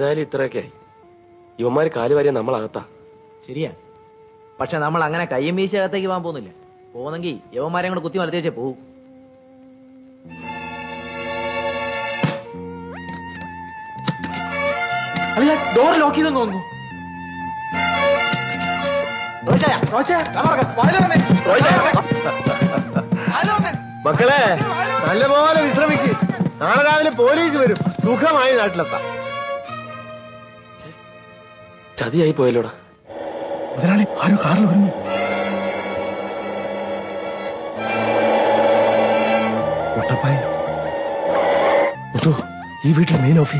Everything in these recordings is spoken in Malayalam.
എന്തായാലും ഇത്രയൊക്കെ ആയി. ഇവന്മാര് കാൽ വാരിയ നമ്മളകത്താ. ശരിയാ. പക്ഷെ നമ്മൾ അങ്ങനെ കയ്യും വീശി അകത്തേക്ക് പോകാൻ പോകുന്നില്ല. പോകുന്നെങ്കിൽ യവന്മാരെ കൂടെ കുത്തി മലത്തേച്ചേ പോകൂ. ഡോർ ലോക്ക് ചെയ്തെന്ന് തോന്നുന്നു. മക്കളെ നല്ലപോലെ വിശ്രമിക്ക്. നാളെ രാവിലെ പോലീസ് വരും. സുഖമായി നാട്ടിലെത്താം. ചതിയായി പോയല്ലോടാ. മുതലാളി ആരോ കാറിൽ വരുന്നു. ഒട്ടപ്പായി. ഈ വീട്ടിൽ മെയിൻ ഓഫീ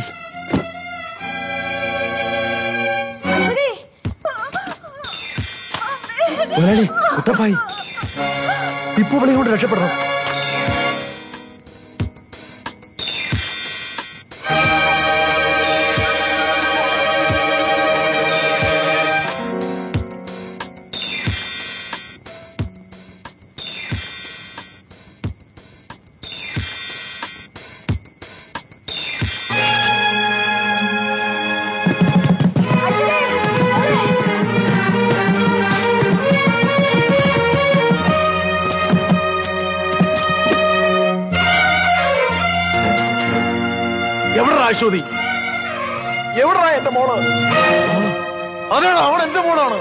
മുതലാളി കുട്ടപ്പായി ഇപ്പൊ വിളി കൊണ്ട് രക്ഷപ്പെടണം. അശ്വതി എവിടാ എന്റെ മോൾ? അതാണ് അവൾ എന്റെ മോളാണ്.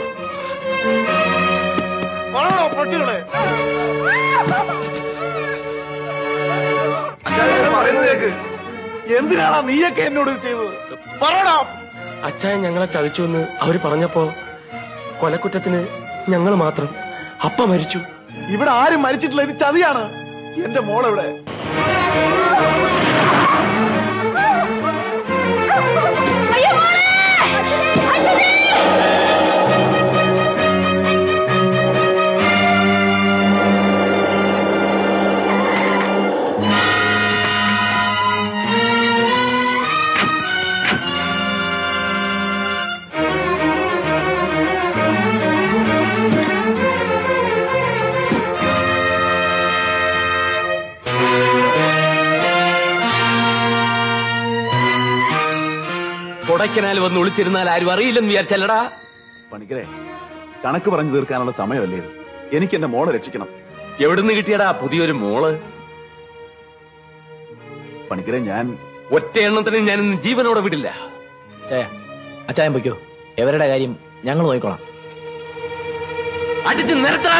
പട്ടികളെ. പറയുന്നത് കേക്ക്. എന്തിനാണ് നീയൊക്കെ എന്നോട് ചെയ്തത്? അച്ഛായ അച്ചായ ഞങ്ങളെ ചതിച്ചു എന്ന് അവർ പറഞ്ഞപ്പോ കൊലക്കുറ്റത്തിന് ഞങ്ങൾ മാത്രം. അപ്പ മരിച്ചു. ഇവിടെ ആരും മരിച്ചിട്ടില്ല ഇത് ചതിയാണ്. എന്റെ മോളെവിടെ? കൊടൈക്കനാൽ വന്ന് ഒളിച്ചിരുന്നാൽ ആരും അറിയില്ലെന്ന് വിചാരിച്ചല്ലടാ. പണിക്കരെ കണക്ക് പറഞ്ഞു തീർക്കാനുള്ള സമയമല്ലേ ഇത്? എനിക്ക് എന്റെ മോളെ രക്ഷിക്കണം. എവിടുന്ന് കിട്ടിയടാ പുതിയൊരു മോൾ? പണിക്കരെ ഞാൻ ഒറ്റ എണ്ണത്തിന് ഞാൻ ഇന്ന് ജീവനോടെ വിടില്ല. ചായ അച്ചായം പൊയ്ക്കോ. എവരുടെ കാര്യം ഞങ്ങൾ നോക്കിക്കോളാം അടിച്ച് നിരത്താ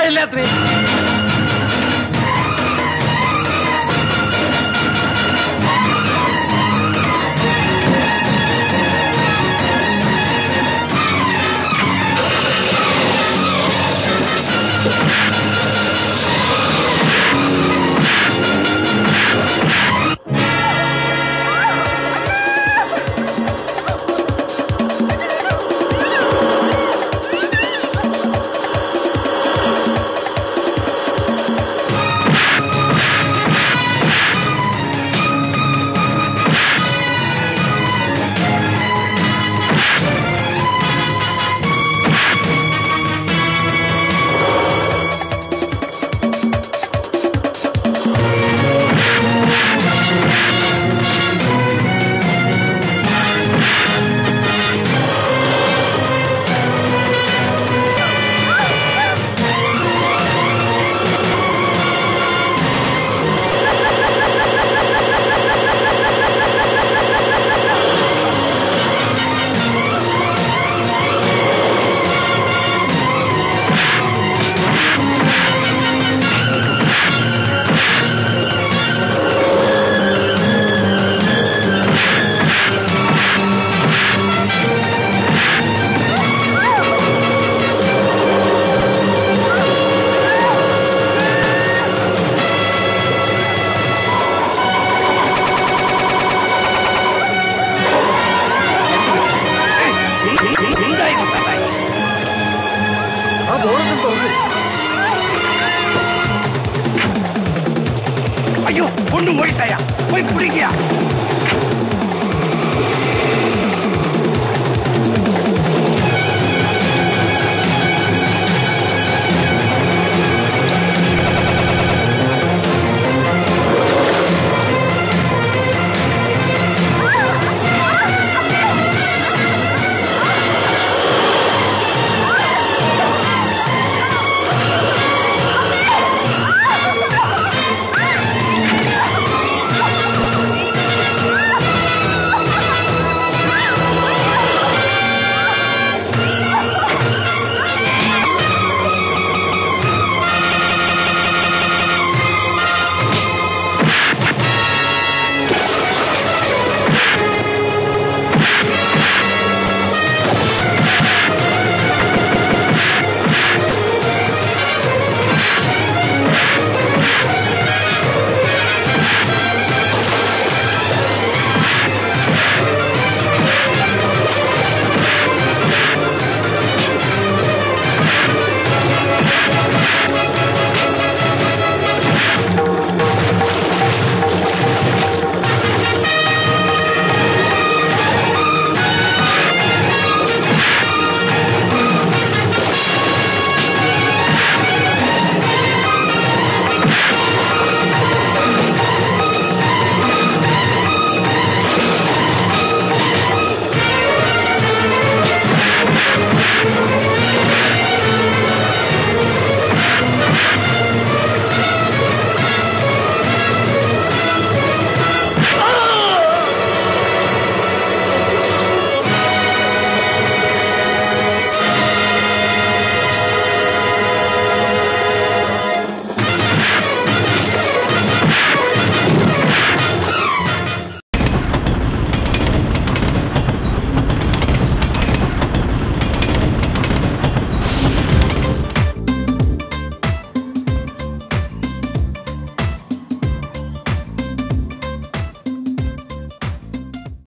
Yeah.